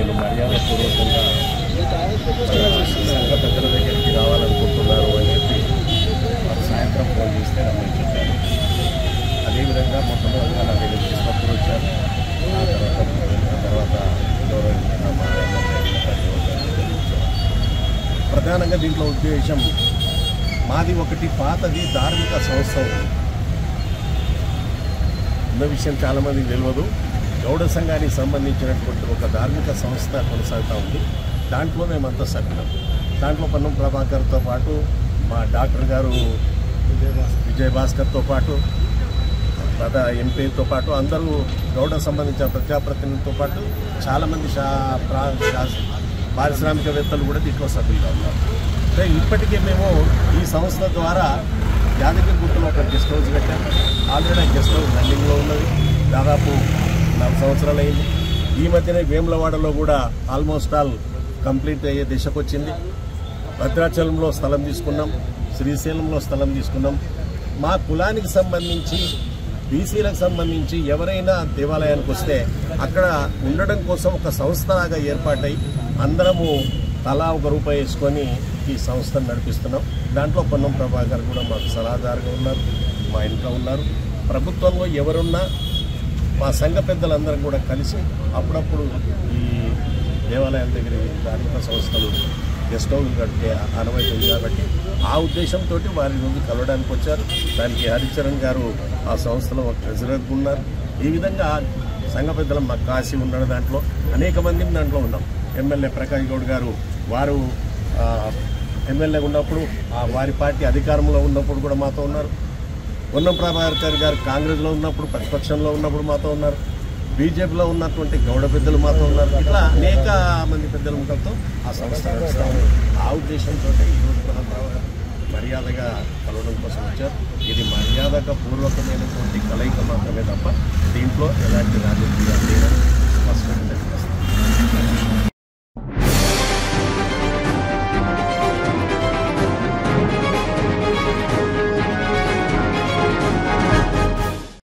నేను మర్యాదపూర్వకంగా మన సంఘ పెద్దల దగ్గరికి రావాలనుకుంటున్నారు అని చెప్పి వారు సాయంత్రం ఫోన్ చేస్తే రమ్మని చెప్పారు. అదేవిధంగా మొట్టమొదటిగా నా దగ్గర తీసుకొచ్చి వచ్చారు. ఆ తర్వాత ఆ తర్వాత ప్రధానంగా దీంట్లో ఉద్దేశం మాది ఒకటి పాతది ధార్మిక సంస్థ ఉంది. ఉన్న విషయం చాలామందికి తెలియదు. గౌడ సంఘానికి సంబంధించినటువంటి ఒక ధార్మిక సంస్థ కొనసాగుతూ ఉంది. దాంట్లో మేమంతా సభ్యులం. దాంట్లో పన్నం ప్రభాకర్తో పాటు మా డాక్టర్ గారు విజయ్ భాస్కర్తో పాటు గత ఎంపీతో పాటు అందరూ గౌడ సంబంధించిన ప్రజాప్రతినిధులతో పాటు చాలామంది శా ప్రా పారిశ్రామికవేత్తలు కూడా దీంట్లో సభ్యులుగా ఉన్నారు. అంటే ఇప్పటికే మేము ఈ సంస్థ ద్వారా యాదగిరి గుట్టలో ఒక గెస్ట్ హౌస్ కట్టాము ఆల్రెడీ గెస్ట్ హౌస్ రన్నింగ్లో ఉన్నది. దాదాపు నాలుగు సంవత్సరాలు అయింది. ఈ మధ్యనే వేములవాడలో కూడా ఆల్మోస్ట్ ఆల్ కంప్లీట్ అయ్యే దిశకు వచ్చింది భద్రాచలంలో స్థలం తీసుకున్నాం శ్రీశైలంలో స్థలం తీసుకున్నాం. మా కులానికి సంబంధించి బీసీలకు సంబంధించి ఎవరైనా దేవాలయానికి వస్తే అక్కడ ఉండడం కోసం ఒక సంస్థలాగా ఏర్పాటై అందరము తలా ఒక రూపాయి వేసుకొని ఈ సంస్థను నడిపిస్తున్నాం. దాంట్లో పొన్నం ప్రభాకర్ కూడా మాకు సలహాదారుగా ఉన్నారు మా ఇంట్లో ఉన్నారు. ప్రభుత్వంలో ఎవరున్నా మా సంఘ పెద్దలందరం కూడా కలిసి అప్పుడప్పుడు ఈ దేవాలయాల దగ్గర ధార్మిక సంస్థలు గెస్ట్ హౌస్ కడితే అనుమతి కాబట్టి ఆ ఉద్దేశంతో వారి ముందు కలవడానికి వచ్చారు. దానికి హరిచరణ్ గారు ఆ సంస్థలో ఒక ట్రెజరర్ ఉన్నారు. ఈ విధంగా సంఘ పెద్దలు మా కాశీ ఉన్నాడు దాంట్లో. అనేక మంది దాంట్లో ఉన్నాం. ఎమ్మెల్యే ప్రకాష్ గౌడ్ గారు వారు ఆ, ఎమ్మెల్యే ఉన్నప్పుడు ఆ వారి పార్టీ అధికారంలో ఉన్నప్పుడు కూడా మాతో ఉన్నారు. పొన్నం ప్రభాకర్ గారు కాంగ్రెస్లో ఉన్నప్పుడు ప్రతిపక్షంలో ఉన్నప్పుడు మాతో ఉన్నారు. బీజేపీలో ఉన్నటువంటి గౌడ పెద్దలు మాతో ఉన్నారు. ఇట్లా అనేక మంది పెద్దల ముఖంతో ఆ సంస్థ ఆ ఉద్దేశంతో ఈరోజు మర్యాదగా కలవడం కోసం వచ్చారు. ఇది మర్యాదక పూర్వకమైనటువంటి కలయిక మాత్రమే తప్ప దీంట్లో ఎలాంటి రాజకీయ